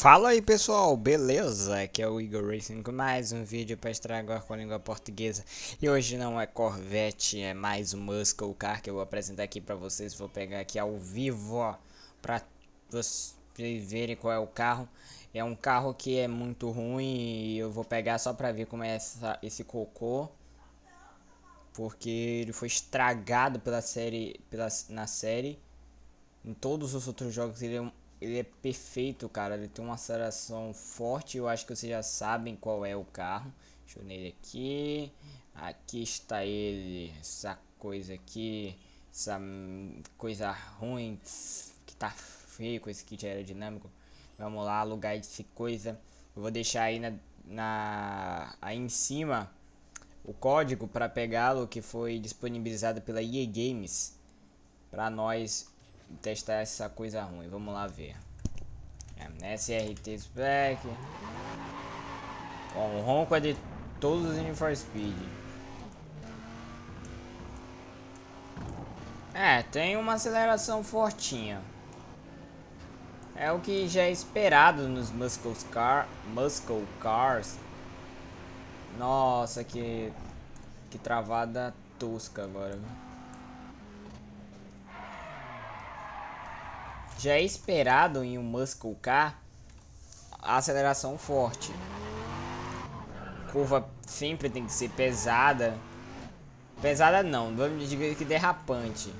Fala aí pessoal, beleza? Aqui é o Igor Racing com mais um vídeo para estragar com a língua portuguesa. E hoje não é Corvette, é mais um Muscle Car que eu vou apresentar aqui para vocês. Vou pegar aqui ao vivo, para vocês verem qual é o carro. É um carro que é muito ruim e eu vou pegar só para ver como é essa, esse cocô Porque ele foi estragado pela série, pela, na série. Em todos os outros jogos ele é um ele é perfeito, cara. Ele tem uma aceleração forte. Eu acho que vocês já sabem qual é o carro. Deixa eu nele aqui. Aqui está ele. Essa coisa aqui. Essa coisa ruim. Que tá feio com esse kit aerodinâmico. Vamos lá, alugar esse coisa. Eu vou deixar aí na, na aí em cima o código para pegá-lo que foi disponibilizado pela EA Games para nós testar essa coisa ruim. Vamos lá ver. SRT Spec. Bom, o ronco é de todos os Need for Speed. É, tem uma aceleração fortinha. É o que já é esperado nos Muscle, car, muscle Cars. Nossa, que, que travada tosca agora, viu? Já é esperado em um muscle car a aceleração forte. Curva sempre tem que ser pesada. Pesada não, vamos dizer que derrapante.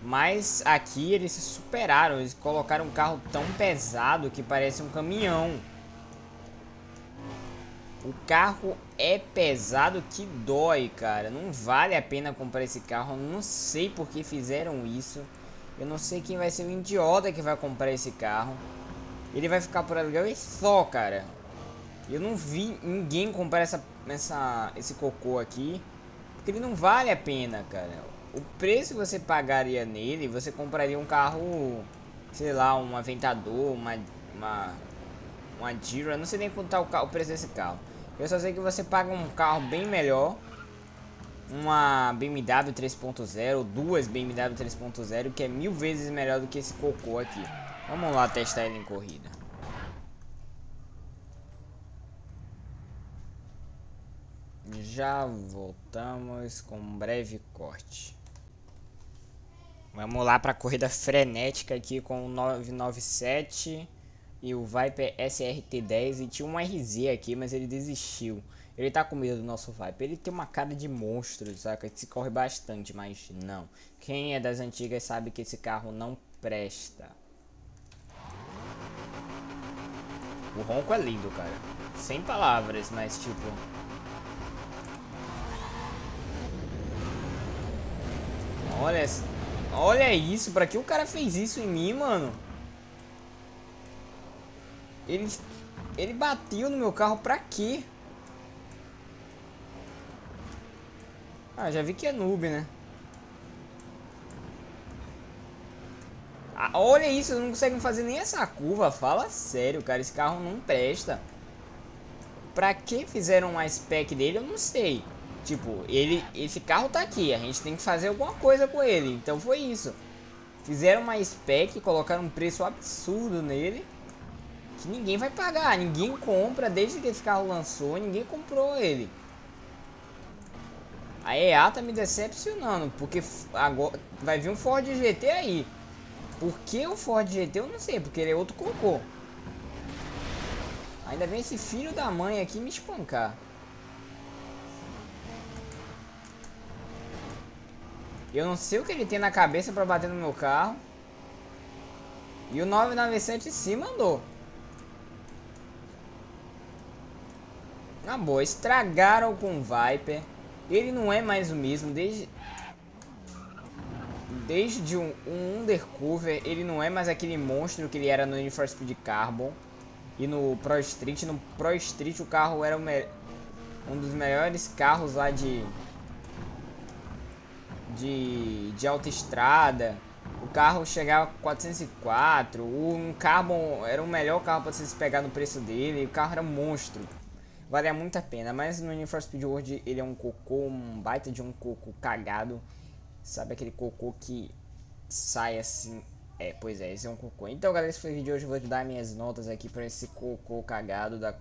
Mas aqui eles se superaram, eles colocaram um carro tão pesado que parece um caminhão. O carro é pesado que dói, cara. Não vale a pena comprar esse carro. Não sei por que fizeram isso. Eu não sei quem vai ser o idiota que vai comprar esse carro. Ele vai ficar por aluguel e só, cara. Eu não vi ninguém comprar essa, essa, esse cocô aqui. Porque ele não vale a pena, cara. O preço que você pagaria nele, você compraria um carro, sei lá, um Aventador, uma, uma, uma Jira. Não sei nem quanto tá o, o preço desse carro. Eu só sei que você paga um carro bem melhor uma BMW 3.0, duas BMW 3.0, que é mil vezes melhor do que esse cocô aqui. Vamos lá testar ele em corrida. Já voltamos com um breve corte. Vamos lá para a corrida frenética aqui com o 997 e o Viper SRT10 e tinha um RZ aqui, mas ele desistiu. Ele tá com medo do nosso Viper. Ele tem uma cara de monstro, saca? Que se corre bastante, mas não. Quem é das antigas sabe que esse carro não presta. O ronco é lindo, cara. Sem palavras, mas tipo... Olha, olha isso, pra que o cara fez isso em mim, mano? Ele, ele bateu no meu carro pra quê? Ah, já vi que é noob, né? Ah, olha isso, não conseguem fazer nem essa curva. Fala sério, cara. Esse carro não presta. Pra que fizeram uma spec dele, eu não sei. Tipo, ele, esse carro tá aqui. A gente tem que fazer alguma coisa com ele. Então foi isso. Fizeram uma spec, colocaram um preço absurdo nele. Que ninguém vai pagar. Ninguém compra desde que esse carro lançou. Ninguém comprou ele. A EA tá me decepcionando, porque agora vai vir um Ford GT aí. Por que o Ford GT eu não sei, porque ele é outro cocô. Ainda vem esse filho da mãe aqui me espancar. Eu não sei o que ele tem na cabeça pra bater no meu carro. E o 997 se mandou. Na boa, estragaram com o Viper. Ele não é mais o mesmo desde desde um, um Undercover, ele não é mais aquele monstro que ele era no Need for Speed Carbon e no Pro Street. No Pro Street o carro era um dos melhores carros lá de de, de autoestrada. O carro chegava a 404. O Carbon era o melhor carro para você se pegar no preço dele. O carro era um monstro valia muito a pena. Mas no Need for Speed World ele é um cocô, um baita de um cocô cagado. Sabe aquele cocô que sai assim É, pois é, esse é um cocô. Então, galera, esse foi o vídeo de hoje. Eu vou te dar minhas notas aqui pra esse cocô cagado da,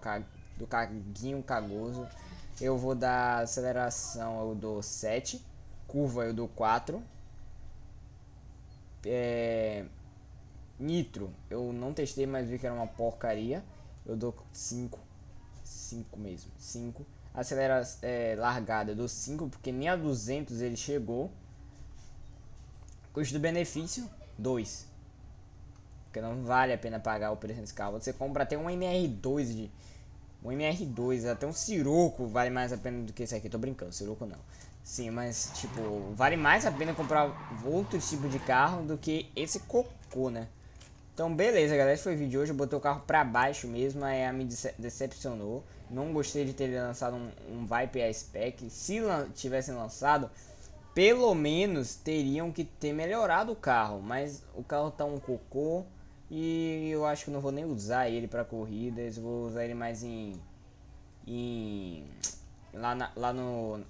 do caguinho cagoso. Eu vou dar aceleração, eu dou 7. Curva, eu dou 4. É... Nitro, eu não testei, mas vi que era uma porcaria. Eu dou 5. 5 mesmo, 5. Acelera é, largada, dou 5, porque nem a 200 ele chegou. Custo-benefício, 2. Porque não vale a pena pagar o preço desse carro. Você compra até um MR2 de. Um MR2, até um Siroco vale mais a pena do que esse aqui. Tô brincando, Siroco não. Sim, mas tipo, vale mais a pena comprar outro tipo de carro do que esse cocô, né? Então, beleza, galera. Esse foi o vídeo de hoje. Eu botei o carro pra baixo mesmo. A me decepcionou. Não gostei de ter lançado um, um Vipe A-Spec. Se lan tivessem lançado, pelo menos teriam que ter melhorado o carro, mas o carro tá um cocô e eu acho que não vou nem usar ele para corridas, vou usar ele mais em em lá, na, lá no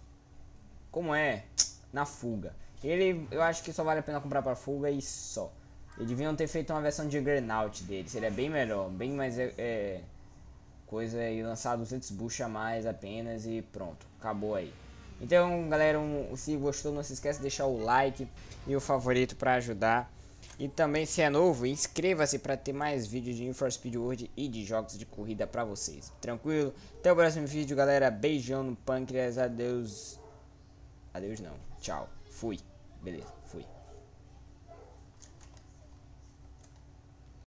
como é na fuga. Ele eu acho que só vale a pena comprar para fuga e só. Eles deviam ter feito uma versão de Grenaut dele, seria bem melhor, bem mais é, é coisa e lançar 200 bucha a mais apenas e pronto, acabou aí. Então, galera, um, se gostou, não se esqueça de deixar o like e o favorito para ajudar. E também, se é novo, inscreva-se para ter mais vídeos de Infra Speed World e de jogos de corrida para vocês. Tranquilo? Até o próximo vídeo, galera. Beijão no pâncreas. Adeus. Adeus não. Tchau. Fui. Beleza. Fui.